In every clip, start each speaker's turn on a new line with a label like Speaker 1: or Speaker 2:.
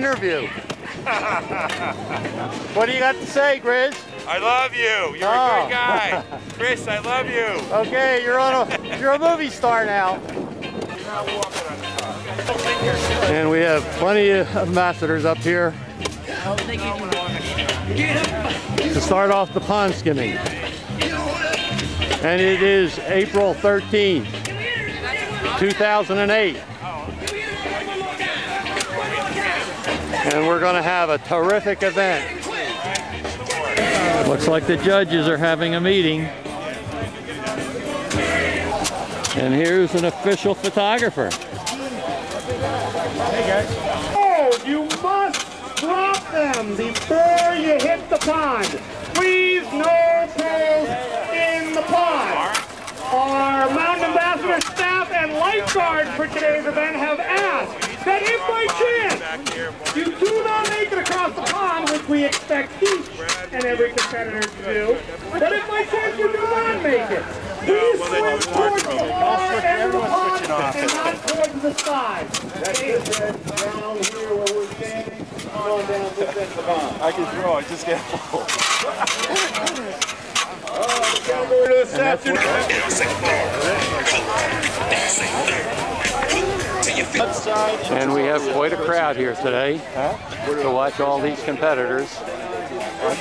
Speaker 1: interview. what do you got to say, Grizz?
Speaker 2: I love you. You're
Speaker 1: Oh.
Speaker 2: a great guy. Chris, I love you.
Speaker 1: Okay, you're on a you're a movie star now. And we have plenty of ambassadors up here to start off the pond skimming. And it is April 13th, 2008. And we're going to have a terrific event. Looks like the judges are having a meeting. And here's an official photographer. Hey guys.
Speaker 3: Oh, you must drop them before you hit the pond. Please, no poles in the pond. Our Mountain Ambassador staff and lifeguards for today's event have asked that if by chance you do not make it across the pond, which we expect each and every competitor to do, but if by chance you do not make it, please swim towards the far end of the pond and not towards the side.
Speaker 4: down here where we're standing, going down this end of the pond.
Speaker 2: I can throw. I just get full.
Speaker 1: And we have quite a crowd here today to watch all these competitors.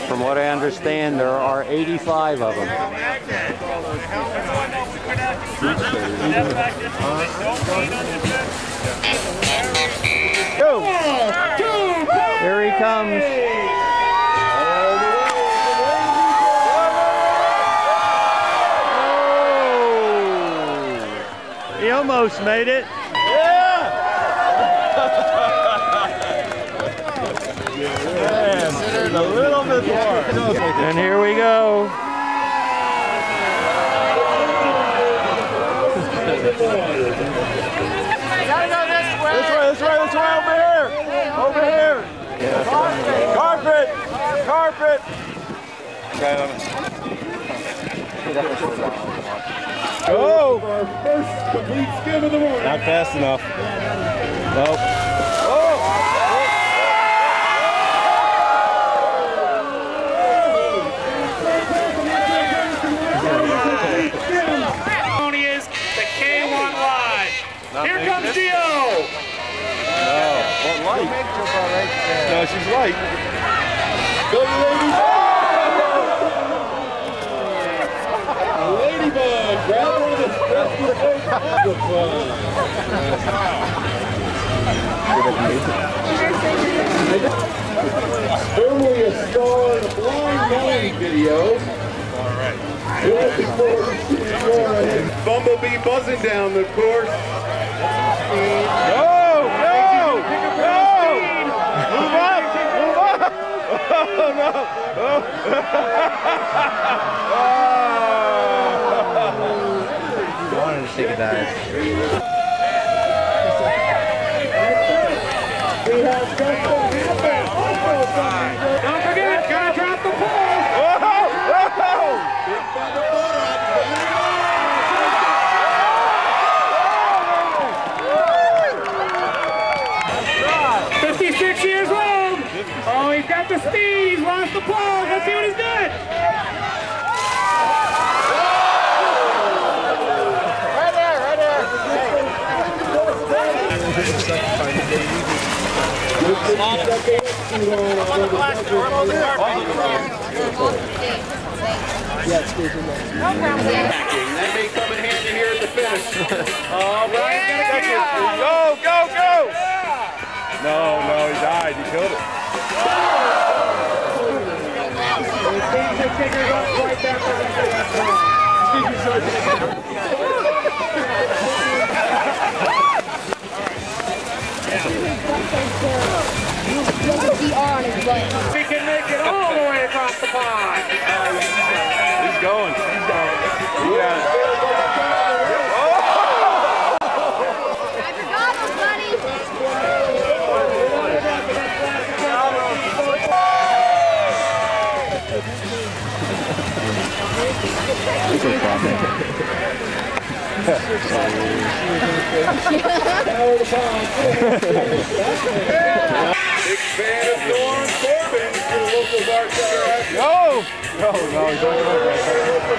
Speaker 1: From what I understand, there are 85 of them. Go! Here he comes. Oh! He almost made it.
Speaker 2: A little bit more.
Speaker 1: And here we go.
Speaker 2: This way, this way, this way, over here. Over here. Carpet. Carpet. Go.
Speaker 4: Our first complete skim of the morning.
Speaker 2: Not fast enough. Nope. Oh.
Speaker 3: Ceremony is the K1 Live. Here comes Gio.
Speaker 2: What light? No, she's light.
Speaker 4: Go, ladies! Ladybug, grab one of the Firmly a star in a blind melon video. To of him. Bumblebee buzzing down the course.
Speaker 2: Go! Go! Go! Move up! Move up! Oh no! Oh.
Speaker 4: We have Justin Hampton also coming.
Speaker 3: Don't forget, gotta drop the pole.
Speaker 2: Whoa! Whoa!
Speaker 3: 56 years old. Oh, he's got the speed. He's lost the pole. Let's see what he's doing.
Speaker 4: That may come in handy here at the finish.
Speaker 3: Brian's got to get out.
Speaker 2: Go! Go! Go! No, no, he died. He killed it.
Speaker 4: Big fan of Norm Corbin, local.
Speaker 2: No! No, no, don't go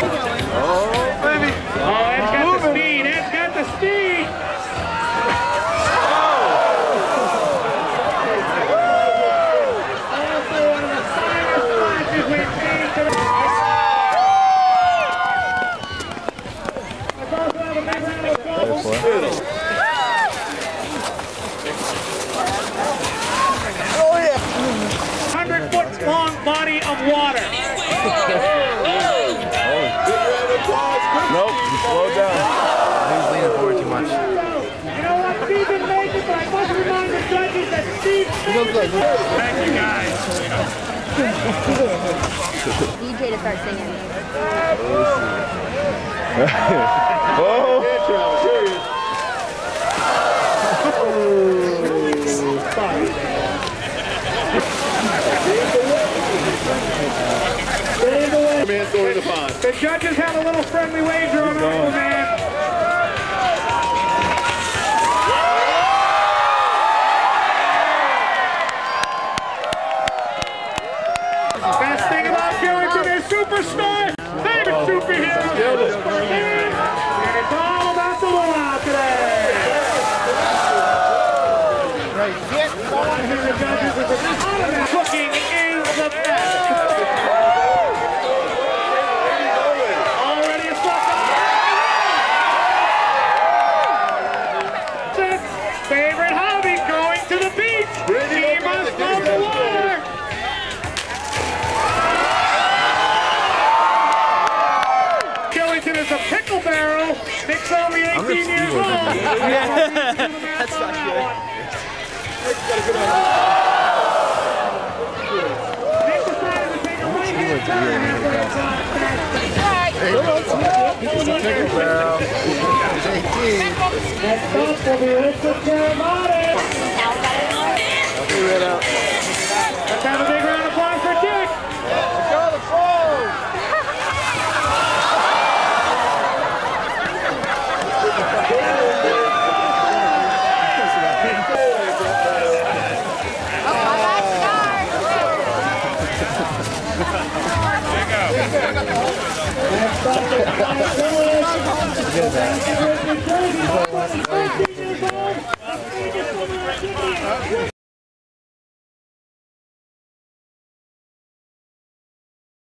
Speaker 4: Oh,
Speaker 2: baby.
Speaker 3: Oh, Ed's got the speed. Ed's got the speed. Hundred foot long body of water.
Speaker 5: Much.
Speaker 3: You know what? Steve didn't make it, but I must remind the judges that Steve. Thank you guys.
Speaker 6: DJ to start singing.
Speaker 2: Oh,
Speaker 4: Here he is. Man's the pond.
Speaker 3: The judges have a little friendly wager And here the judges cooking is the best. Already a Six, favorite hobby, going to the beach. He must the water. Killington is a pickle barrel. Nick's only 18 years old. That's not good. It's a ticket a It's 18.